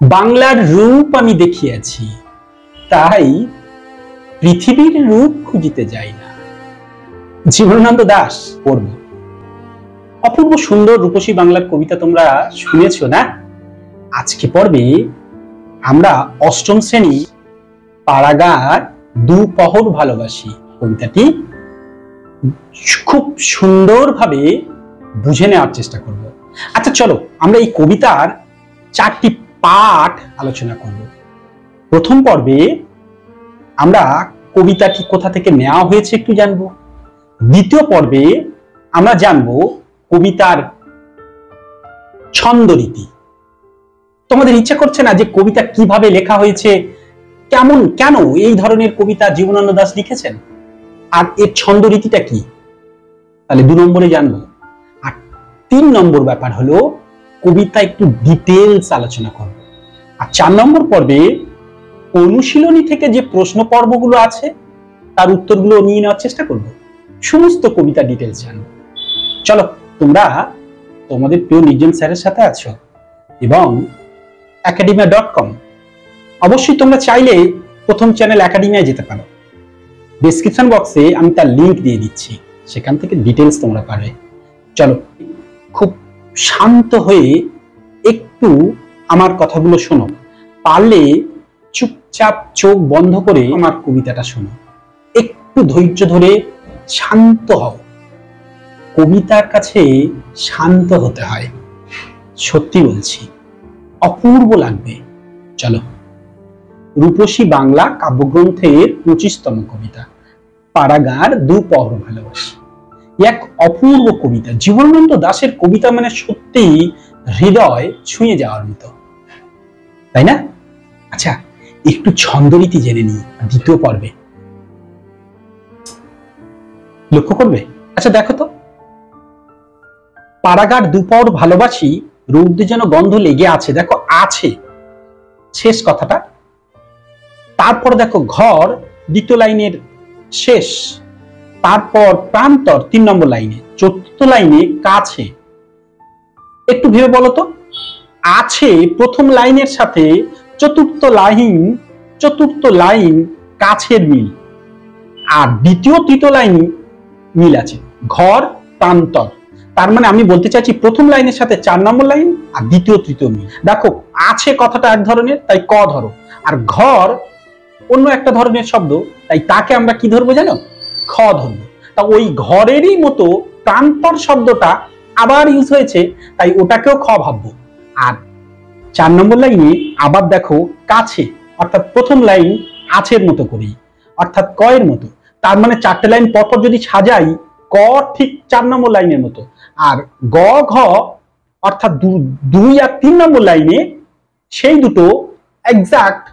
বাংলার রূপ আমি দেখিয়াছি, তাই পৃথিবীর রূপ খুঁজিতে যাই না। জীবনানন্দ দাস, পড়ব। অপূর্ব সুন্দর রূপসী বাংলার কবিতা তোমরা শুনেছ না? আজকে পর্বে আমরা অষ্টম শ্রেণি পাড়াগার দুপহর ভালোবাসি। কবিতাটি খুব সুন্দরভাবে বুঝে নেওয়ার চেষ্টা করব। আচ্ছা চলো, আমরা এই কবিতার চারটি পাঠ আলোচনা করব প্রথম পর্বে আমরা কবিতাটি কোথা থেকে নেওয়া হয়েছে একটু জানব। দ্বিতীয় পর্বে আমরা জানব কবিতার ছন্দরীতি। তোমাদের ইচ্ছা করছে না যে কবিতা কীভাবে লেখা হয়েছে, কেমন, কেন এই ধরনের কবিতা জীবনানন্দ দাস লিখেছেন? আর এর ছন্দরীতিটা কি? তাহলে দু নম্বরে জানব। আর তিন নম্বর ব্যাপার হলো কবিতা একটু ডিটেলস আলোচনা করব আর চার নম্বর পর্বে, অনুশীলনী থেকে যে প্রশ্ন পর্বগুলো আছে, তার উত্তরগুলো নিয়ে নেওয়ার চেষ্টা করব। সমস্ত কবিতা ডিটেলস জানব চলো, তোমরা তোমাদের প্রিয় নির্জন স্যারের সাথে আছো এবং একাডেমিয়া ডট কম অবশ্যই তোমরা চাইলে প্রথম চ্যানেল একাডেমিয়ায় যেতে পারো। ডিসক্রিপশন বক্সে আমি তার লিংক দিয়ে দিচ্ছি। সেখান থেকে ডিটেলস তোমরা পাবে। চলো শান্ত হয়ে একটু আমার কথাগুলো শোনো। পারলে চুপচাপ চোখ বন্ধ করে আমার কবিতাটা শোনো। একটু ধৈর্য ধরে শান্ত হও। কবিতার কাছে শান্ত হতে হয়। সত্যি বলছি, অপূর্ব লাগবে। চলো, রূপসী বাংলা কাব্যগ্রন্থের পঁচিশতম কবিতা পাড়াগার দুপহর ভালোবাসি। এক অপূর্ব কবিতা। জীবনানন্দ দাশের কবিতা মানে সত্যি হৃদয় ছুঁয়ে যাওয়ার মতো। তাই না? আচ্ছা একটু ছন্দরীতি জেনে নিই দ্বিতীয় পর্বে। লক্ষ্য করবে? আচ্ছা দেখো তো। পাড়াগার দুপর ভালোবাসি রৌদ্রে যেন গন্ধ লেগে আছে। দেখো, আছে। শেষ কথাটা। তারপর দেখো, ঘর, দ্বিতীয় লাইনের শেষ। তারপর প্রান্তর তিন নম্বর লাইনে, চতুর্থ লাইনে কাছে। একটু ভেবে বলো তো। আছে প্রথম লাইনের সাথে চতুর্থ লাইন চতুর্থ লাইন কাছের মিল। আর দ্বিতীয়, তৃতীয় লাইন মিল আছে, ঘর, প্রান্তর। তার মানে আমি বলতে চাইছি প্রথম লাইনের সাথে চার নম্বর লাইন আর দ্বিতীয়, তৃতীয় মিল। দেখো, আছে কথাটা এক ধরনের, তাই ক ধরো। আর ঘর অন্য একটা ধরনের শব্দ, তাই তাকে আমরা কি ধরবো জানো? খ ধরবো তা ওই ঘরেরই মতো প্রান্তর শব্দটা আবার ইউজ হয়েছে, তাই ওটাকেও খ ভাববো। আর চার নম্বর লাইনে আবার দেখো কাছে, অর্থাৎ প্রথম লাইন আছের মতো করি, অর্থাৎ ক এর মতো। তার মানে চারটে লাইন পরপর যদি সাজাই, ক ঠিক চার নম্বর লাইনের মতো। আর গ, ঘ, অর্থাৎ দুই আর তিন নম্বর লাইনে সেই দুটো এক্সাক্ট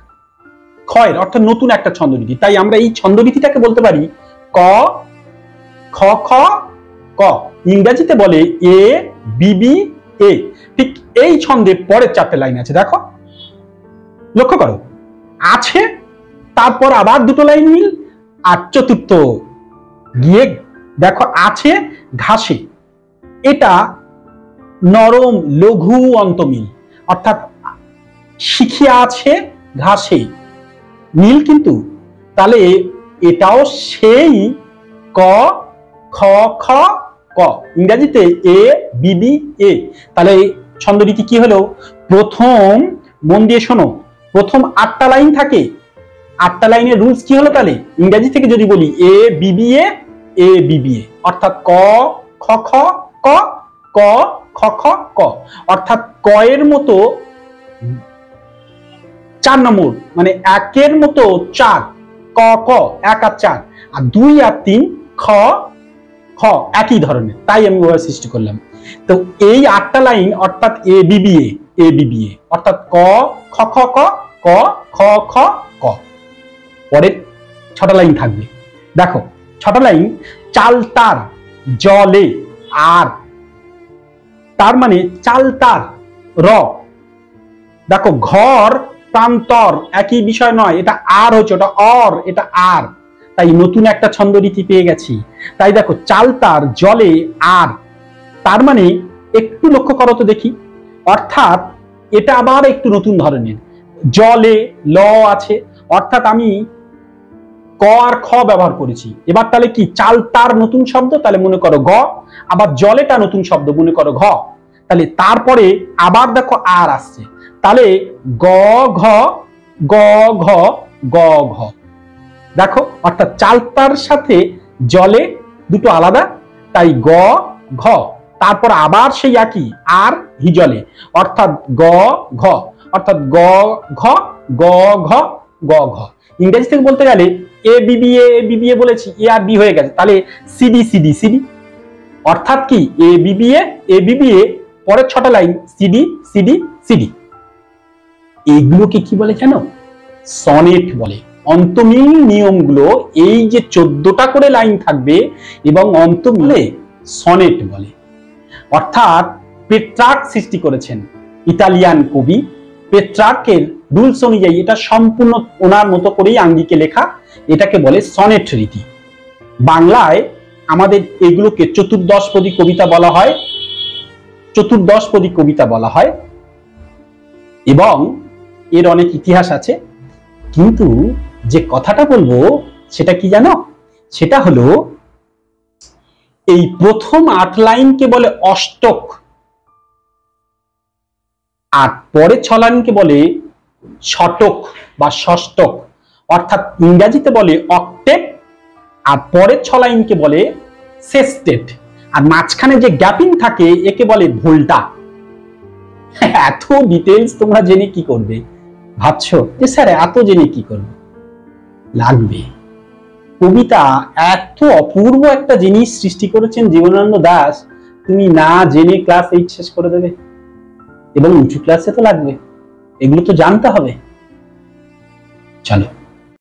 ক্ষয়ের, অর্থাৎ নতুন একটা ছন্দরীতি তাই আমরা এই ছন্দরীতিটাকে বলতে পারি ক, খ খ, ক। ইংরেজিতে বলে এ বিবি এ। ঠিক এই ছন্দে পরের চারটে লাইন আছে, দেখো। লক্ষ্য করো। আছে, তারপর আবার দুটো লাইন মিল। আর চতুর্থ, গিয়ে দেখো, আছে, ঘাসে। এটা নরম, লঘু অন্তমিল অর্থাৎ শিখিয়া আছে ঘাসে। মিল কিন্তু, তাহলে এটাও সেই ক, খ খ, ক। ইংরেজিতে এ বিবি এ। তাহলে ছন্দরীতি কি হলো? প্রথম, মন দিয়ে শোনো। প্রথম আটটা লাইন থাকে। আটটা লাইনের রুলস কি হলো তাহলে? ইংরেজি থেকে যদি বলি, এ বিবি এ এ বিবি এ। অর্থাৎ ক, খ খ, ক ক, খ খ, ক। অর্থাৎ ক এর মতো চার নম্বর মানে একের মতো চার। ক ক, এক আর চার। আর দুই আর তিন, খ খ, একই ধরনের। তাই আমি ওভাবে সৃষ্টি করলাম। তো এই আটটা লাইন অর্থাৎ এ বিবিএ এ বিবিএ অর্থাৎ ক, খ খ, ক ক খ খ, ক। পরের ছটা লাইন থাকবে। দেখো, ছটা লাইন, চাল তার, জলে, আর। তার মানে চাল তার, র। দেখো, ঘর প্রান্তর একই বিষয় নয়, এটা আর হচ্ছে, ওটা অর, এটা আর। তাই নতুন একটা ছন্দরীতি পেয়ে গেছি। তাই দেখো, চাল তার জলে আর। তার মানে একটু লক্ষ্য করো তো দেখি। অর্থাৎ এটা আবার একটু নতুন ধরনের। জলে ল আছে, অর্থাৎ আমি ক আর খ ব্যবহার করেছি। এবার তাহলে কি, চাল তার নতুন শব্দ? তাহলে মনে করো গ। আবার জলেটা নতুন শব্দ, মনে করো ঘ। তাহলে তারপরে আবার দেখো আর আসছে। তাহলে গ, ঘ গ ঘ গ, ঘ। দেখো, অর্থাৎ চালতার সাথে জলে দুটো আলাদা, তাই গ, ঘ। তারপর আবার সেই একই, আর হিজলে অর্থাৎ গ, ঘ। অর্থাৎ গ, ঘ গ ঘ গ, ঘ। ইংরেজি থেকে বলতে গেলে এ বিবিএ বিবিএ বলেছি, এ আর বি হয়ে গেছে। তাহলে সিডি সিডি সিডি অর্থাৎ কি? এ বিবিএ এ বিবিএ পরের ছটা লাইন সিডি সিডি সিডি এইগুলোকে কি বলে জানো? সনেট বলে। অন্তমিল নিয়মগুলো এই যে চোদ্দটা করে লাইন থাকবে এবং অন্তমিলে সনেট বলে। অর্থাৎ পেট্রার্ক সৃষ্টি করেছেন ইতালিয়ান কবি। পেট্রার্কের রুলস অনুযায়ী এটা সম্পূর্ণ ওনার মতো করেই আঙ্গিকে লেখা, এটাকে বলে সনেট রীতি। বাংলায় আমাদের এগুলোকে চতুর্দশপদী কবিতা বলা হয়, চতুর্দশপদী কবিতা বলা হয় এবং এর অনেক ইতিহাস আছে। কিন্তু যে কথাটা বলব, সেটা কি জানো? সেটা হলো, এই প্রথম আট লাইনকে বলে অষ্টক, আর পরের ছ লাইনকে বলে ছটক বা ষষ্ঠক, অর্থাৎ ইংরাজিতে বলে অক্টেট আর পরের ছ লাইনকে বলে সেস্টেট। আর মাঝখানে যে গ্যাপিং থাকে, একে বলে ভোল্টা। এত ডিটেলস তোমরা জেনে কি করবে? ভাবছ যে, স্যার, এত জেনে কি করব? লাগবে কবিতা এত অপূর্ব একটা জিনিস সৃষ্টি করেছেন জীবনানন্দ দাস, তুমি না জেনে ক্লাস এইট শেষ করে দেবে। এবং উঁচু ক্লাসে তো লাগবে। এগুলো তো জানতে হবে। চলো।